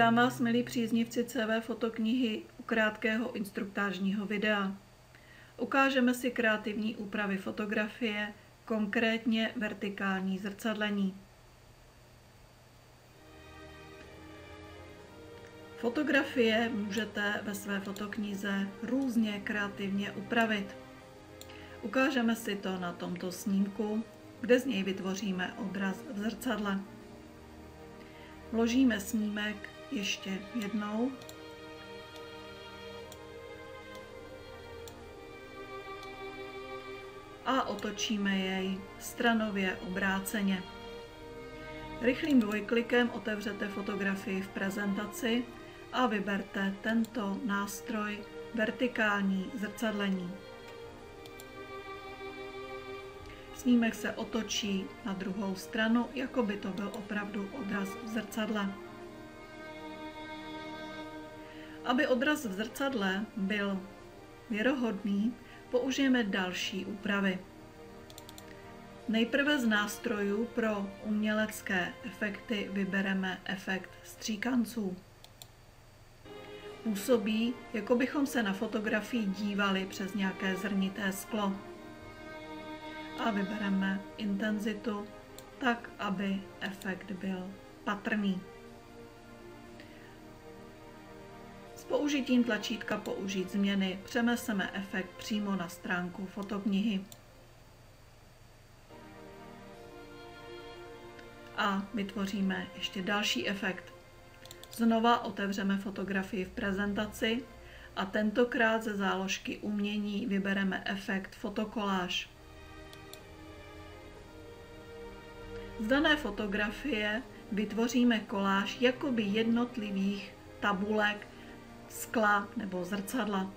Vítám vás, milí příznivci CV fotoknihy u krátkého instruktážního videa. Ukážeme si kreativní úpravy fotografie, konkrétně vertikální zrcadlení. Fotografie můžete ve své fotoknize různě kreativně upravit. Ukážeme si to na tomto snímku, kde z něj vytvoříme obraz v zrcadle. Vložíme snímek ještě jednou. A otočíme jej stranově obráceně. Rychlým dvojklikem otevřete fotografii v prezentaci a vyberte tento nástroj vertikální zrcadlení. Snímek se otočí na druhou stranu, jako by to byl opravdu odraz v zrcadle. Aby odraz v zrcadle byl věrohodný, použijeme další úpravy. Nejprve z nástrojů pro umělecké efekty vybereme efekt stříkanců. Působí, jako bychom se na fotografii dívali přes nějaké zrnité sklo a vybereme intenzitu tak, aby efekt byl patrný. Použitím tlačítka Použít změny přeneseme efekt přímo na stránku fotoknihy. A vytvoříme ještě další efekt. Znova otevřeme fotografii v prezentaci a tentokrát ze záložky umění vybereme efekt fotokoláž. Z dané fotografie vytvoříme koláž jakoby jednotlivých tabulek, skla nebo zrcadla.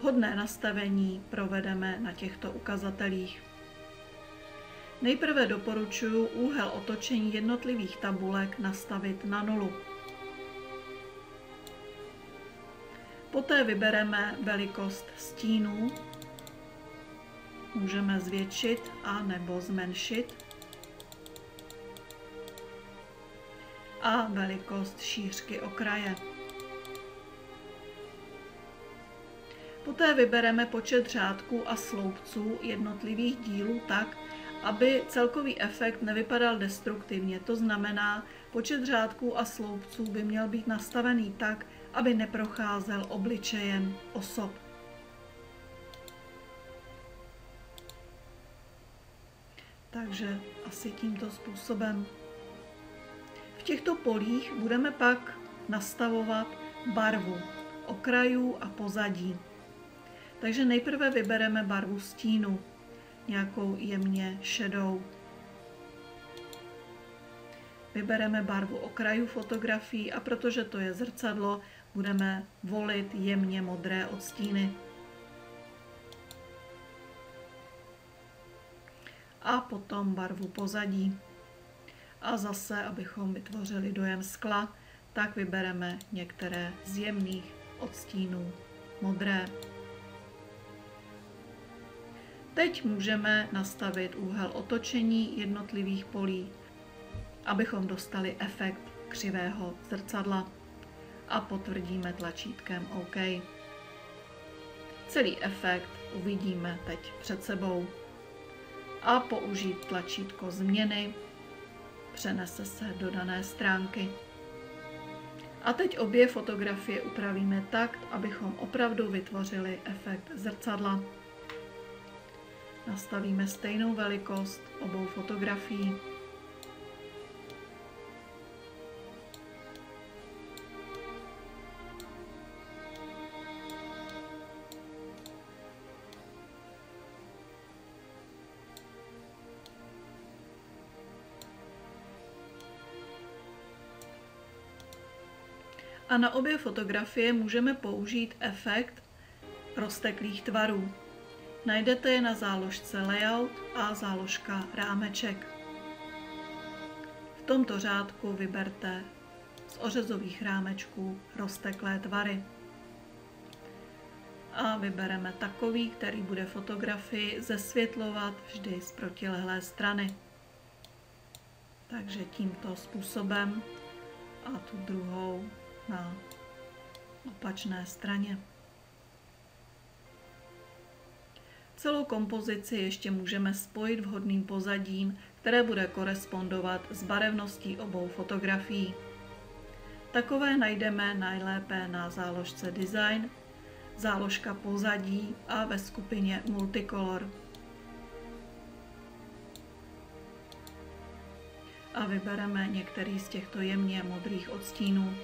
Hodné nastavení provedeme na těchto ukazatelích. Nejprve doporučuji úhel otočení jednotlivých tabulek nastavit na nulu. Poté vybereme velikost stínů. Můžeme zvětšit a nebo zmenšit. a velikost šířky okraje. Poté vybereme počet řádků a sloupců jednotlivých dílů tak, aby celkový efekt nevypadal destruktivně. To znamená, počet řádků a sloupců by měl být nastavený tak, aby neprocházel obličejem osob. Takže asi tímto způsobem těchto polích budeme pak nastavovat barvu okrajů a pozadí. Takže nejprve vybereme barvu stínu, nějakou jemně šedou. Vybereme barvu okrajů fotografií a protože to je zrcadlo, budeme volit jemně modré odstíny. A potom barvu pozadí. A zase, abychom vytvořili dojem skla, tak vybereme některé z jemných odstínů modré. Teď můžeme nastavit úhel otočení jednotlivých polí, abychom dostali efekt křivého zrcadla a potvrdíme tlačítkem OK. Celý efekt uvidíme teď před sebou a použít tlačítko změny přenese se do dané stránky. A teď obě fotografie upravíme tak, abychom opravdu vytvořili efekt zrcadla. Nastavíme stejnou velikost obou fotografií. a na obě fotografie můžeme použít efekt rozteklých tvarů. Najdete je na záložce Layout a záložka Rámeček. V tomto řádku vyberte z ořezových rámečků rozteklé tvary. A vybereme takový, který bude fotografii zesvětlovat vždy z protilehlé strany. Takže tímto způsobem a tu druhou na opačné straně. Celou kompozici ještě můžeme spojit vhodným pozadím, které bude korespondovat s barevností obou fotografií. Takové najdeme nejlépe na záložce Design, záložka pozadí a ve skupině Multicolor. A vybereme některý z těchto jemně modrých odstínů.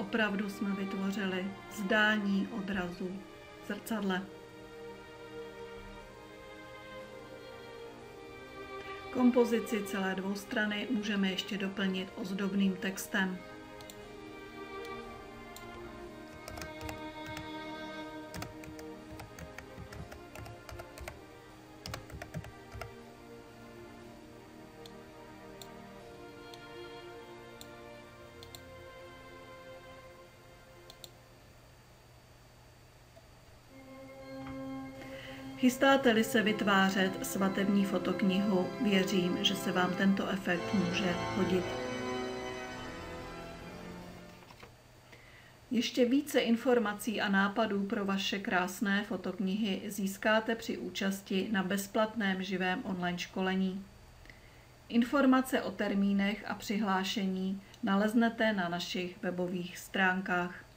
Opravdu jsme vytvořili zdání odrazu zrcadle. Kompozici celé dvou strany můžeme ještě doplnit ozdobným textem. Chystáte-li se vytvářet svatební fotoknihu, věřím, že se vám tento efekt může hodit. Ještě více informací a nápadů pro vaše krásné fotoknihy získáte při účasti na bezplatném živém online školení. Informace o termínech a přihlášení naleznete na našich webových stránkách.